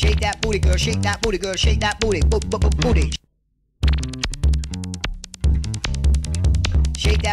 Shake that booty, girl. Shake that booty, girl. Shake that booty. Bo- bo- bo- booty.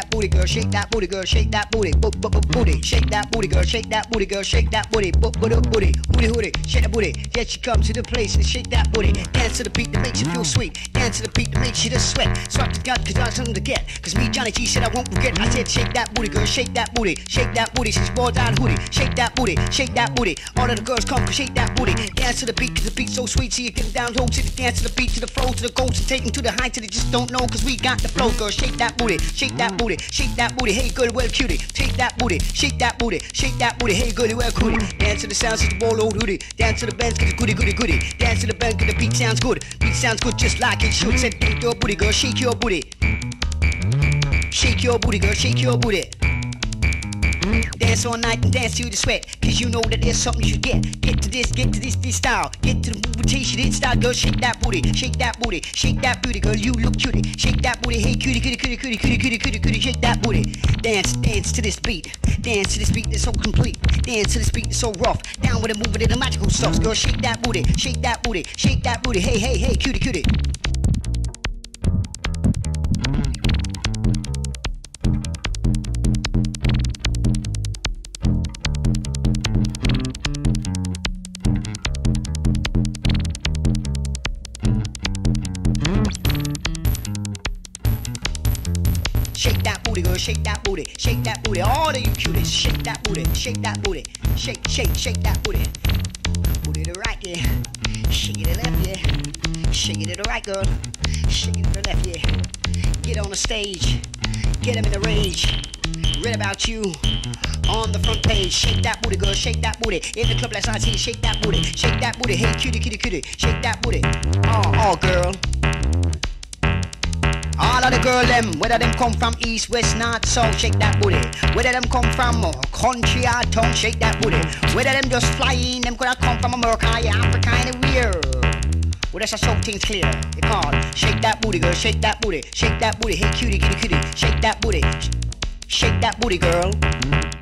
That booty, girl. Shake that booty, girl. Shake that booty. Bo- bo- bo- booty. Shake that booty, girl. Shake that booty, girl. Shake that booty. Bo- bo- bo- booty. Hooty, hooty. Shake that booty. Yet she comes to the place and shake that booty. Dance to the beat that makes you feel sweet. Dance to the beat that makes you just sweat. Swap the gut, cause I got something to get. Cause me, Johnny Gee, said I won't forget. I said, shake that booty, girl. Shake that booty. Shake that booty. She's ball down hootie. Shake that booty. Shake that booty. All of the girls come, shake that booty. Dance to the beat, cause the beat's so sweet. See you getting down low to the dance to the beat, to the flow, to the goals, and taking to the heights that they just don't know. Cause we got the flow, girl. Shake that booty. Shake that booty. Shake that booty. Hey, good, well, cutie. Take that booty. Shake that booty. Shake that booty. Hey, good, well, cutie. Dance to the sounds of the ball, old hootie. Dance to the bands, cause it's goody, goody, goody. Dance to the band, cause the beat sounds good. Beat sounds good just like it should. Said, take your booty, girl. Shake your booty. Shake your booty, girl. Shake your booty. Dance all night and dance to the sweat. Cause you know that there's something you should get. Get to this, get to this, this style. Get to the movitation, this style, girl. Shake that booty, shake that booty, shake that booty, girl. You look cutie. Shake that booty, hey cutie, cutie, cutie, cutie, cutie, cutie, cutie, cutie, shake that booty. Dance, dance to this beat. Dance to this beat that's so complete. Dance to this beat that's so rough. Down with the movement and the magical stuff. Girl, shake that booty, shake that booty, shake that booty. Hey, hey, hey, cutie, cutie. Shake that booty, girl, shake that booty, shake that booty. All of you cuties, shake that booty, shake that booty, shake, shake, shake that booty. Booty to the right, yeah. Shake it to the left, yeah. Shake it to the right, girl. Shake it to the left, yeah. Get on the stage, get them in the rage. Read about you on the front page. Shake that booty, girl, shake that booty. In the club, I see, shake that booty, shake that booty. Hey, cutie, cutie, cutie, shake that booty. Oh, oh, girl. All the girl them, whether them come from east, west, north, south, shake that booty. Whether them come from uh, country or town, shake that booty. Whether them just flying, them could have come from America, Africa, anywhere. Well, that's how things clear. They call shake that booty, girl, shake that booty, shake that booty. Hey, cutie, cutie, cutie, shake that booty, shake that booty, girl.